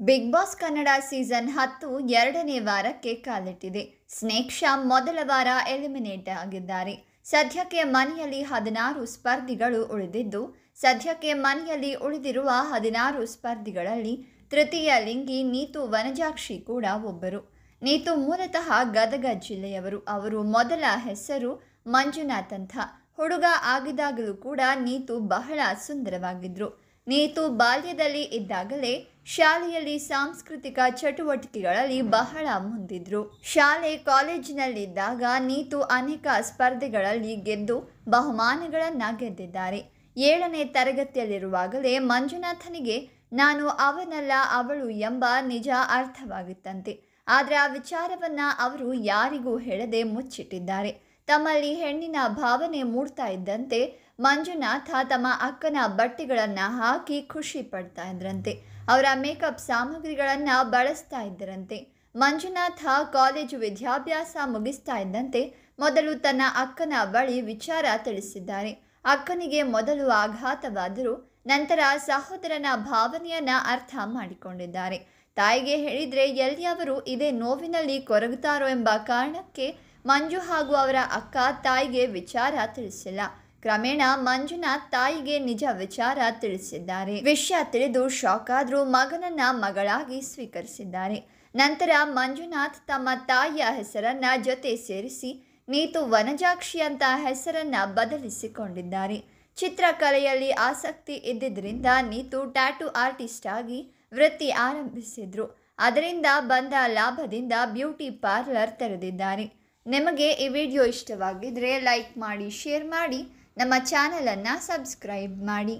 Big boss Kannada season ಹತ್ತು ಎರಡನೇ ವಾರಕ್ಕೆ ಕಾಲಿಟ್ಟಿದೆ. ಸ್ನೇಕ್ ಶಾ ಮೊದಲ ವಾರ ಎಲಿಮಿನೇಟ್ ಆಗಿದ್ದಾರೆ. ಸದ್ಯಕ್ಕೆ ಮನೆಯಲ್ಲಿ ಹದಿನಾರು ಸ್ಪರ್ಧಿಗಳು ಉಳಿದಿದ್ದು, ಸದ್ಯಕ್ಕೆ ಮನೆಯಲ್ಲಿ ಉಳಿದಿರುವ ಹದಿನಾರು ಸ್ಪರ್ಧಿಗಳಲ್ಲಿ ತೃತೀಯ ಲಿಂಗಿ ನೀತು ವನಜಾಕ್ಷಿ ಕೂಡ ಒಬ್ಬರು. ನೀತು ಮೂಲತಃ ಗದಗ ಜಿಲ್ಲೆಯವರು. ಅವರು ಮೊದಲ ಹೆಸರು ಮಂಜುನಾಥ್ ಅಂತ. ಹುಡುಗ ಆಗಿದಾಗಲೂ ಕೂಡ ನೀತು ಬಹಳ ಸುಂದರವಾಗಿದ್ರು. ನೀತು ಬಾಲ್ಯದಲ್ಲಿ ಇದ್ದಾಗಲೇ ಶಾಲೆಯಲ್ಲಿ ಸಾಂಸ್ಕೃತಿಕ ಚಟುವಟಿಕೆಗಳಲ್ಲಿ ಬಹಳ ಮುಂದಿದ್ರು. ಶಾಲೆ ಕಾಲೇಜಿನಲ್ಲಿದ್ದಾಗ ನೀತು ಅನೇಕ ಸ್ಪರ್ಧೆಗಳಲ್ಲಿ ಗೆದ್ದು ಬಹುಮಾನಗಳನ್ನು ಗೆದ್ದಿದ್ದಾರೆ. ಏಳನೇ ತರಗತಿಯಲ್ಲಿರುವಾಗಲೇ ಮಂಜುನಾಥನಿಗೆ, ನಾನು ಅವನಲ್ಲ, ಅವಳು ಎಂಬ ನಿಜ ಅರ್ಥವಾಗಿತ್ತಂತೆ. ಆದರೆ ಆ ವಿಚಾರವನ್ನ ಅವರು ಯಾರಿಗೂ ಹೇಳದೆ ಮುಚ್ಚಿಟ್ಟಿದ್ದಾರೆ. ತಮ್ಮಲ್ಲಿ ಹೆಣ್ಣಿನ ಭಾವನೆ ಮೂಡ್ತಾ ಇದ್ದಂತೆ ಮಂಜುನಾಥ ತಮ್ಮ ಅಕ್ಕನ ಬಟ್ಟೆಗಳನ್ನು ಹಾಕಿ ಖುಷಿ ಪಡ್ತಾ ಇದ್ರಂತೆ. ಅವರ ಮೇಕಪ್ ಸಾಮಗ್ರಿಗಳನ್ನು ಬಳಸ್ತಾ ಇದ್ದರಂತೆ ಮಂಜುನಾಥ ಕಾಲೇಜು ವಿದ್ಯಾಭ್ಯಾಸ ಮುಗಿಸ್ತಾ ಇದ್ದಂತೆ ಮೊದಲು ತನ್ನ ಅಕ್ಕನ ಬಳಿ ವಿಚಾರ ತಿಳಿಸಿದ್ದಾರೆ. ಅಕ್ಕನಿಗೆ ಮೊದಲು ಆಘಾತವಾದರೂ ನಂತರ ಸಹೋದರನ ಭಾವನೆಯನ್ನ ಅರ್ಥ ಮಾಡಿಕೊಂಡಿದ್ದಾರೆ. ತಾಯಿಗೆ ಹೇಳಿದ್ರೆ ಎಲ್ಲಿಯವರು ಇದೇ ನೋವಿನಲ್ಲಿ ಕೊರಗುತ್ತಾರೋ ಎಂಬ ಕಾರಣಕ್ಕೆ ಮಂಜು ಹಾಗೂ ಅವರ ಅಕ್ಕ ತಾಯಿಗೆ ವಿಚಾರ ತಿಳಿಸಿಲ್ಲ. ಕ್ರಮೇಣ ಮಂಜುನಾಥ್ ತಾಯಿಗೆ ನಿಜ ವಿಚಾರ ತಿಳಿಸಿದ್ದಾರೆ. ವಿಷಯ ತಿಳಿದು ಶಾಕ್ ಆದರೂ ಮಗನನ್ನ ಮಗಳಾಗಿ ಸ್ವೀಕರಿಸಿದ್ದಾರೆ. ನಂತರ ಮಂಜುನಾಥ್ ತಮ್ಮ ತಾಯಿಯ ಹೆಸರನ್ನ ಜೊತೆ ಸೇರಿಸಿ ನೀತು ವನಜಾಕ್ಷಿ ಅಂತ ಹೆಸರನ್ನ ಬದಲಿಸಿಕೊಂಡಿದ್ದಾರೆ. ಚಿತ್ರಕಲೆಯಲ್ಲಿ ಆಸಕ್ತಿ ಇದ್ದಿದ್ದರಿಂದ ನೀತು ಟ್ಯಾಟೂ ಆರ್ಟಿಸ್ಟ್ ಆಗಿ ವೃತ್ತಿ ಆರಂಭಿಸಿದ್ರು. ಅದರಿಂದ ಬಂದ ಲಾಭದಿಂದ ಬ್ಯೂಟಿ ಪಾರ್ಲರ್ ತೆರೆದಿದ್ದಾರೆ. ನಿಮಗೆ ಈ ವಿಡಿಯೋ ಇಷ್ಟವಾಗಿದ್ದರೆ ಲೈಕ್ ಮಾಡಿ ಶೇರ್ ಮಾಡಿ ನಮ್ಮ ಚಾನಲನ್ನು ಸಬ್ಸ್ಕ್ರೈಬ್ ಮಾಡಿ.